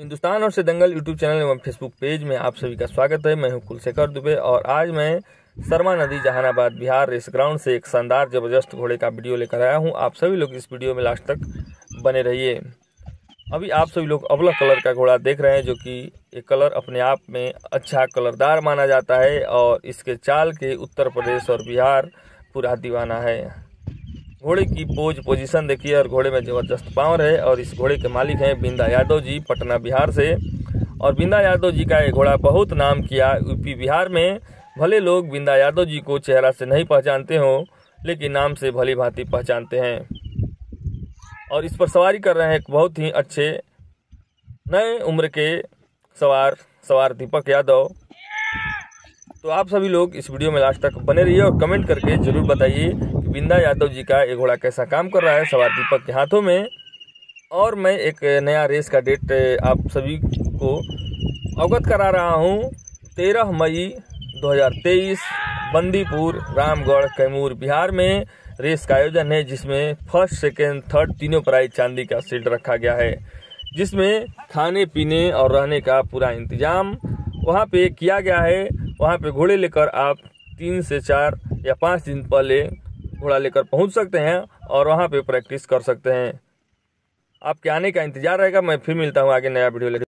हिंदुस्तान और से Dangal YouTube channel एवं फेसबुक पेज में आप सभी का स्वागत है। मैं हूँ कुलशेखर दुबे और आज मैं शर्मा नदी, जहानाबाद, बिहार रेस ग्राउंड से एक शानदार, ज़बरदस्त घोड़े का वीडियो लेकर आया हूँ। आप सभी लोग इस वीडियो में लास्ट तक बने रहिए। अभी आप सभी लोग अबला कलर का घोड़ा देख रहे हैं, जो कि ये कलर अपने आप में अच्छा कलरदार माना जाता है और इसके चाल के उत्तर प्रदेश और बिहार पूरा दीवाना है। घोड़े की पोज पोजीशन देखिए, और घोड़े में ज़बरदस्त पावर है और इस घोड़े के मालिक हैं बिंदा यादव जी, पटना बिहार से। और बिंदा यादव जी का ये घोड़ा बहुत नाम किया यूपी बिहार में। भले लोग बिंदा यादव जी को चेहरा से नहीं पहचानते हों, लेकिन नाम से भली भांति पहचानते हैं। और इस पर सवारी कर रहे हैं एक बहुत ही अच्छे, नए उम्र के सवार सवार दीपक यादव। तो आप सभी लोग इस वीडियो में लास्ट तक बने रहिए, और कमेंट करके ज़रूर बताइए बिंदा यादव जी का ये घोड़ा कैसा काम कर रहा है? सवार दीपक के हाथों में। और मैं एक नया रेस का डेट आप सभी को अवगत करा रहा हूँ। तेरह मई 2023 बंदीपुर, रामगढ़, कैमूर, बिहार में रेस का आयोजन है, जिसमें फ़र्स्ट, सेकेंड, थर्ड तीनों प्राइज चांदी का सीट रखा गया है, जिसमें खाने, पीने और रहने का पूरा इंतज़ाम वहाँ पे किया गया है। वहाँ पे घोड़े लेकर आप तीन से चार या पाँच दिन पहले घोड़ा लेकर पहुँच सकते हैं और वहाँ पे प्रैक्टिस कर सकते हैं। आपके आने का इंतज़ार रहेगा, मैं फिर मिलता हूँ आगे नया वीडियो लेकर